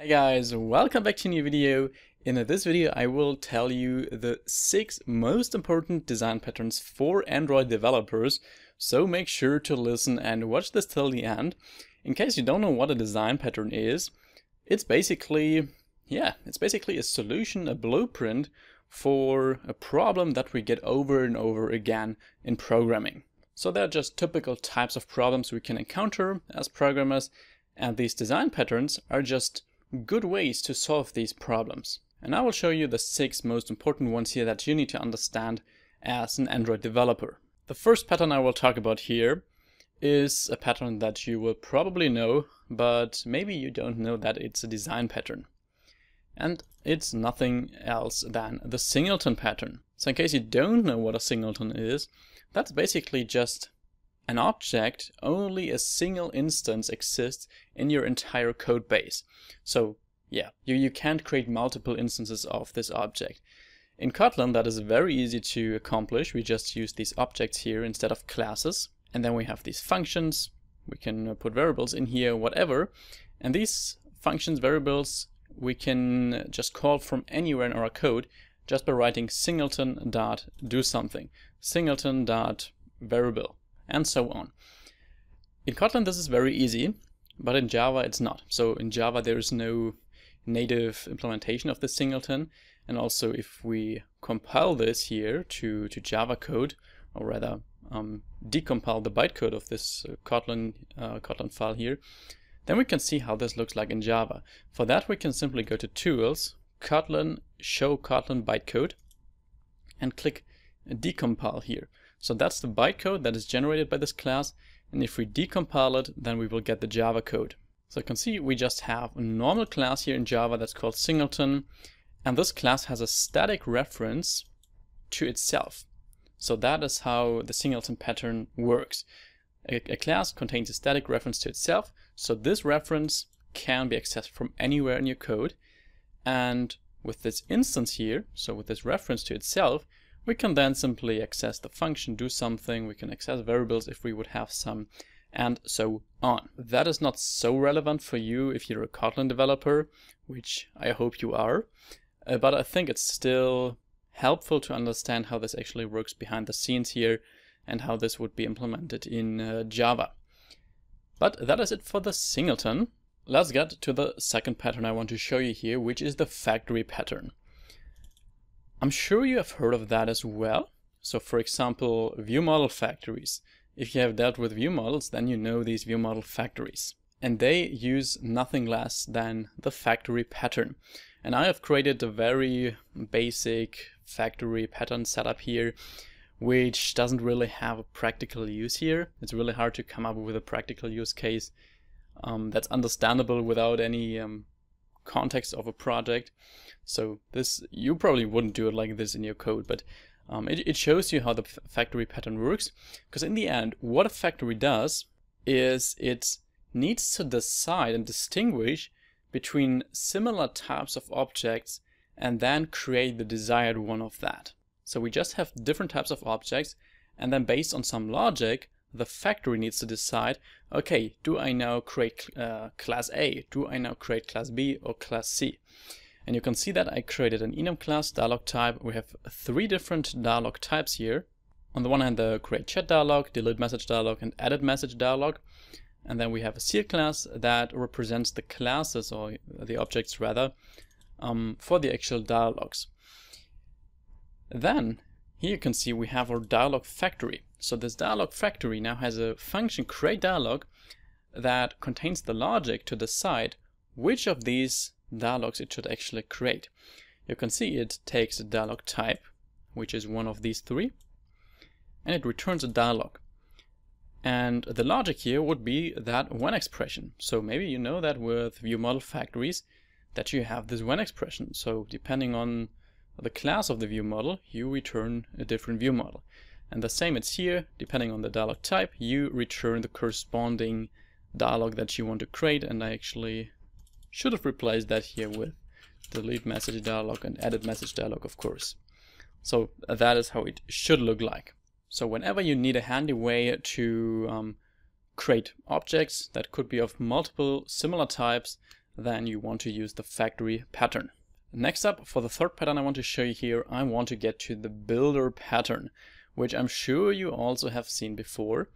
Hey guys, welcome back to a new video. In this video I will tell you the 6 most important design patterns for Android developers, so make sure to listen and watch this till the end. In case you don't know what a design pattern is, it's basically, yeah, it's basically a solution, a blueprint for a problem that we get over and over again in programming. So they're just typical types of problems we can encounter as programmers, and these design patterns are just good ways to solve these problems. And I will show you the six most important ones here that you need to understand as an Android developer. The first pattern I will talk about here is a pattern that you will probably know, but maybe you don't know that it's a design pattern. And it's nothing else than the singleton pattern. So in case you don't know what a singleton is, that's basically just an object, only a single instance exists in your entire code base. So yeah, you, you can't create multiple instances of this object. In Kotlin, that is very easy to accomplish. We just use these objects here instead of classes. And then we have these functions. We can put variables in here, whatever. And these functions, variables, we can just call from anywhere in our code just by writing singleton dot do something, singleton dot variable and so on. In Kotlin this is very easy, but in Java it's not. So in Java there is no native implementation of the singleton, and also if we compile this here to, to Java code, or rather um, decompile the bytecode of this uh, Kotlin, uh, Kotlin file here, then we can see how this looks like in Java. For that we can simply go to Tools, Kotlin, Show Kotlin Bytecode, and click Decompile here. So that's the bytecode that is generated by this class. And if we decompile it, then we will get the Java code. So you can see we just have a normal class here in Java that's called singleton. And this class has a static reference to itself. So that is how the singleton pattern works. A, a, class contains a static reference to itself. So this reference can be accessed from anywhere in your code. And with this instance here, so with this reference to itself, we can then simply access the function, do something, we can access variables if we would have some, and so on. That is not so relevant for you if you're a Kotlin developer, which I hope you are, uh, but I think it's still helpful to understand how this actually works behind the scenes here and how this would be implemented in uh, Java. But that is it for the singleton. Let's get to the second pattern I want to show you here, which is the factory pattern. I'm sure you have heard of that as well. So for example, view model factories. If you have dealt with view models, then you know these view model factories. And they use nothing less than the factory pattern. And I have created a very basic factory pattern setup here, which doesn't really have a practical use here. It's really hard to come up with a practical use case um, that's understandable without any um, context of a project. So this, you probably wouldn't do it like this in your code, but um, it, it shows you how the factory pattern works. Because in the end, what a factory does is it needs to decide and distinguish between similar types of objects and then create the desired one of that. So we just have different types of objects and then based on some logic, the factory needs to decide, okay, do I now create uh, class A? Do I now create class B or class C? And you can see that I created an enum class dialog type. We have three different dialog types here. On the one hand, the create chat dialog, delete message dialog, and edit message dialog. And then we have a sealed class that represents the classes or the objects rather um, for the actual dialogs. Then here you can see we have our dialog factory. So this dialog factory now has a function create dialog that contains the logic to decide which of these dialogues it should actually create. You can see it takes a dialog type, which is one of these three, and it returns a dialog. And the logic here would be that when expression. So maybe you know that with view model factories that you have this when expression. So depending on the class of the view model, you return a different view model. And the same it's here, depending on the dialog type, you return the corresponding dialog that you want to create. And I actually should have replaced that here with delete message dialog and edit message dialog, of course. So that is how it should look like. So whenever you need a handy way to um, create objects that could be of multiple similar types, then you want to use the factory pattern. Next up, for the third pattern I want to show you here, I want to get to the builder pattern, which I'm sure you also have seen before.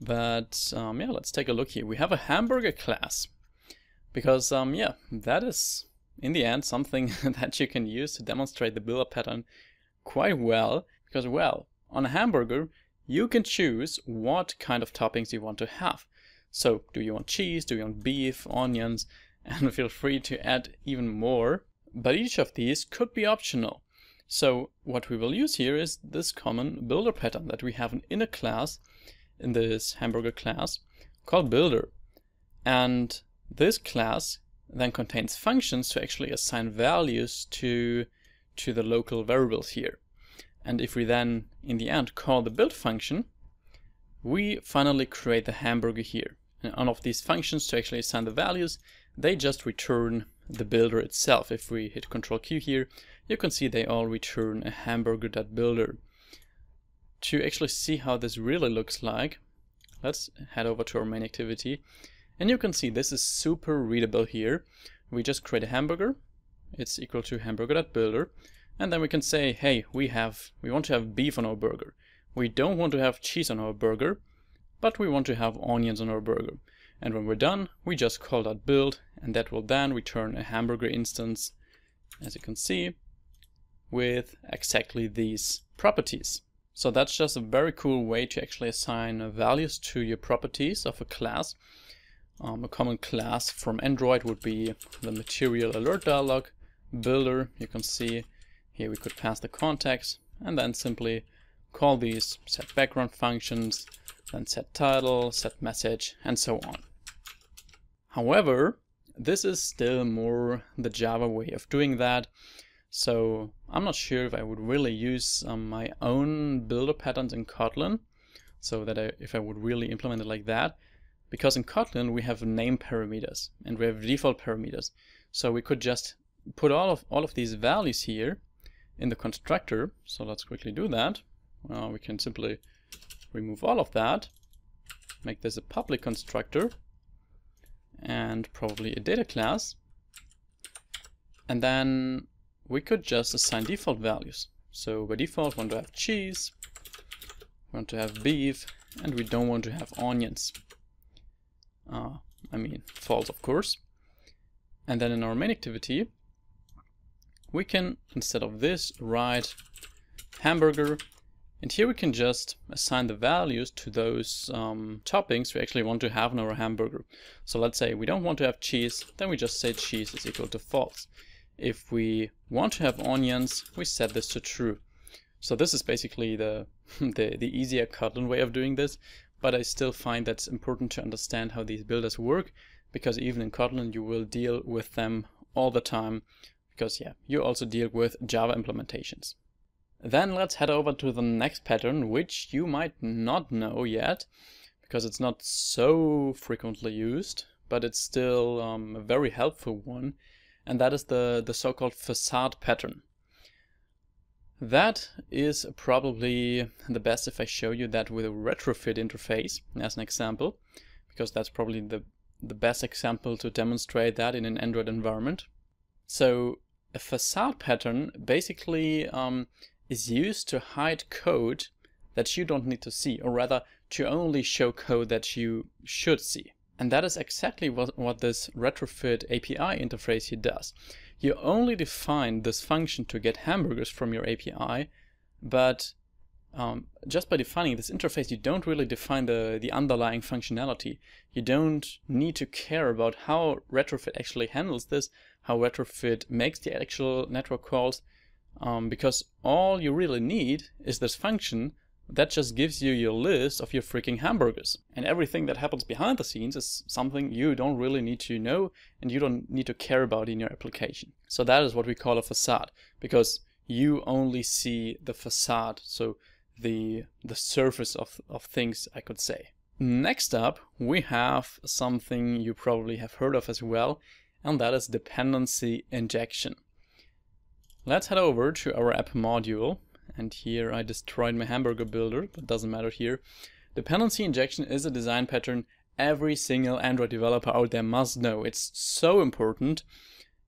But um, yeah, let's take a look here. We have a hamburger class because um, yeah, that is in the end something that you can use to demonstrate the builder pattern quite well because well, on a hamburger, you can choose what kind of toppings you want to have. So do you want cheese, do you want beef, onions, and feel free to add even more but each of these could be optional. So what we will use here is this common builder pattern that we have an inner class in this hamburger class called builder. And this class then contains functions to actually assign values to, to the local variables here. And if we then, in the end, call the build function, we finally create the hamburger here. And all of these functions to actually assign the values, they just return the builder itself. If we hit Control Q here, you can see they all return a hamburger.builder. To actually see how this really looks like, let's head over to our main activity. And you can see this is super readable here. We just create a hamburger. It's equal to hamburger.builder. And then we can say, hey, we have we want to have beef on our burger. We don't want to have cheese on our burger, but we want to have onions on our burger. And when we're done, we just call that build and that will then return a hamburger instance, as you can see, with exactly these properties. So that's just a very cool way to actually assign values to your properties of a class. Um, a common class from Android would be the material alert dialog, builder, you can see here we could pass the context and then simply call these set background functions, then set title, set message, and so on. However, this is still more the Java way of doing that. So I'm not sure if I would really use um, my own builder patterns in Kotlin. So that I, if I would really implement it like that. Because in Kotlin we have name parameters and we have default parameters. So we could just put all of all of these values here in the constructor. So let's quickly do that. We can simply remove all of that, make this a public constructor, and probably a data class. And then we could just assign default values. So by default, we want to have cheese, we want to have beef, and we don't want to have onions. Uh, I mean, false, of course. And then in our main activity, we can, instead of this, write hamburger and here we can just assign the values to those um, toppings we actually want to have in our hamburger. So let's say we don't want to have cheese, then we just say cheese is equal to false. If we want to have onions, we set this to true. So this is basically the, the, the easier Kotlin way of doing this, but I still find that's important to understand how these builders work, because even in Kotlin you will deal with them all the time, because yeah, you also deal with Java implementations. Then let's head over to the next pattern, which you might not know yet, because it's not so frequently used, but it's still um, a very helpful one, and that is the, the so-called facade pattern. That is probably the best if I show you that with a retrofit interface as an example, because that's probably the, the best example to demonstrate that in an Android environment. So a facade pattern basically um, is used to hide code that you don't need to see, or rather to only show code that you should see. And that is exactly what, what this retrofit API interface here does. You only define this function to get hamburgers from your API, but um, just by defining this interface, you don't really define the, the underlying functionality. You don't need to care about how retrofit actually handles this, how retrofit makes the actual network calls um, because all you really need is this function that just gives you your list of your freaking hamburgers. And everything that happens behind the scenes is something you don't really need to know and you don't need to care about in your application. So that is what we call a facade because you only see the facade, so the the surface of, of things I could say. Next up, we have something you probably have heard of as well, and that is dependency injection. Let's head over to our app module. And here I destroyed my hamburger builder, but doesn't matter here. Dependency injection is a design pattern every single Android developer out there must know. It's so important,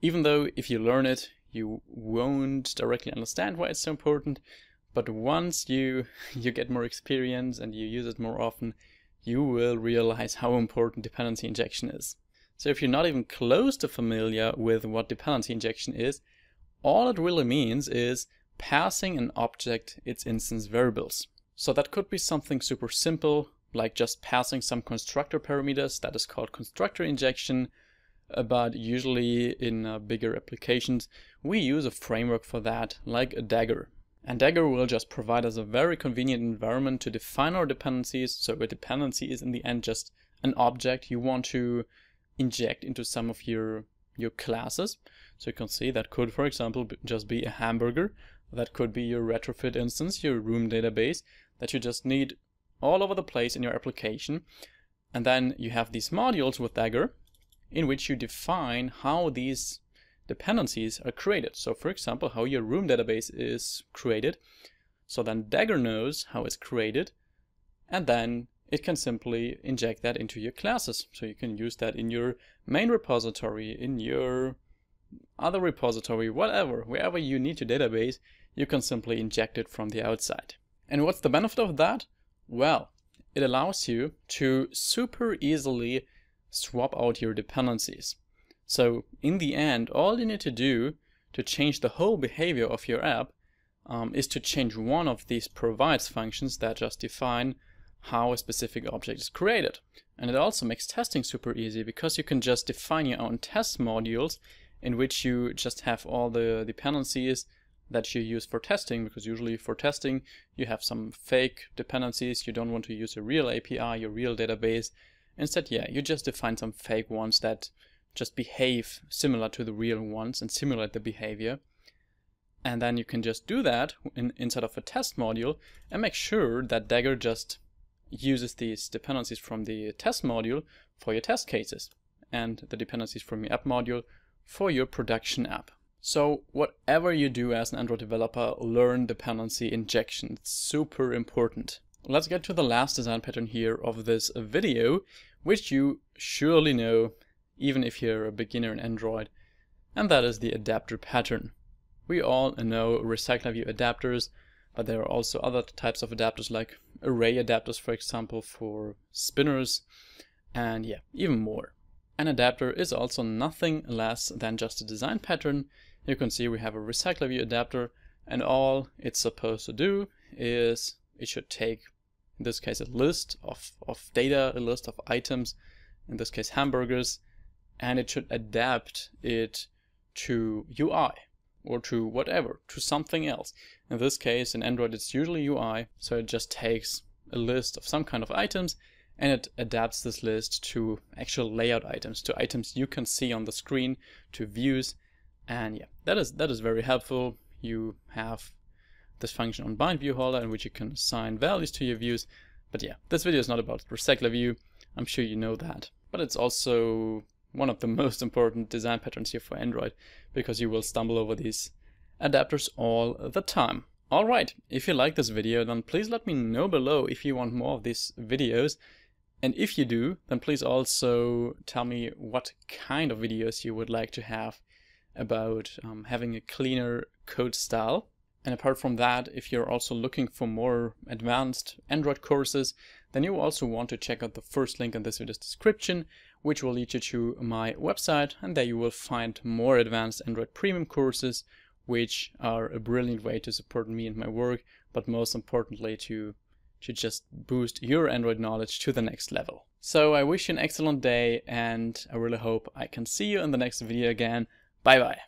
even though if you learn it, you won't directly understand why it's so important. But once you you get more experience and you use it more often, you will realize how important dependency injection is. So if you're not even close to familiar with what dependency injection is, all it really means is passing an object its instance variables. So that could be something super simple, like just passing some constructor parameters, that is called constructor injection, uh, but usually in uh, bigger applications, we use a framework for that, like a Dagger. And Dagger will just provide us a very convenient environment to define our dependencies. So a dependency is in the end just an object you want to inject into some of your, your classes. So you can see that could, for example, just be a hamburger. That could be your retrofit instance, your room database that you just need all over the place in your application. And then you have these modules with Dagger in which you define how these dependencies are created. So for example, how your room database is created. So then Dagger knows how it's created and then it can simply inject that into your classes. So you can use that in your main repository, in your other repository, whatever, wherever you need your database, you can simply inject it from the outside. And what's the benefit of that? Well, it allows you to super easily swap out your dependencies. So in the end, all you need to do to change the whole behavior of your app um, is to change one of these provides functions that just define how a specific object is created. And it also makes testing super easy because you can just define your own test modules in which you just have all the dependencies that you use for testing because usually for testing you have some fake dependencies. You don't want to use a real API your real database. Instead yeah you just define some fake ones that just behave similar to the real ones and simulate the behavior. And then you can just do that in, inside of a test module and make sure that Dagger just uses these dependencies from the test module for your test cases and the dependencies from your app module for your production app. So whatever you do as an Android developer, learn dependency injection. It's super important. Let's get to the last design pattern here of this video, which you surely know, even if you're a beginner in Android, and that is the adapter pattern. We all know recycler view adapters, but there are also other types of adapters like array adapters, for example, for spinners, and yeah, even more. An adapter is also nothing less than just a design pattern you can see we have a recycler view adapter and all it's supposed to do is it should take in this case a list of, of data, a list of items, in this case hamburgers, and it should adapt it to UI or to whatever, to something else. In this case, in Android, it's usually UI, so it just takes a list of some kind of items and it adapts this list to actual layout items, to items you can see on the screen, to views, and yeah, that is that is very helpful. You have this function on bind view holder in which you can assign values to your views. But yeah, this video is not about recycler view. I'm sure you know that. But it's also one of the most important design patterns here for Android because you will stumble over these adapters all the time. Alright, if you like this video then please let me know below if you want more of these videos. And if you do, then please also tell me what kind of videos you would like to have about um, having a cleaner code style. And apart from that, if you're also looking for more advanced Android courses, then you also want to check out the first link in this video's description, which will lead you to my website, and there you will find more advanced Android premium courses, which are a brilliant way to support me and my work, but most importantly to to just boost your Android knowledge to the next level. So I wish you an excellent day and I really hope I can see you in the next video again. Bye bye.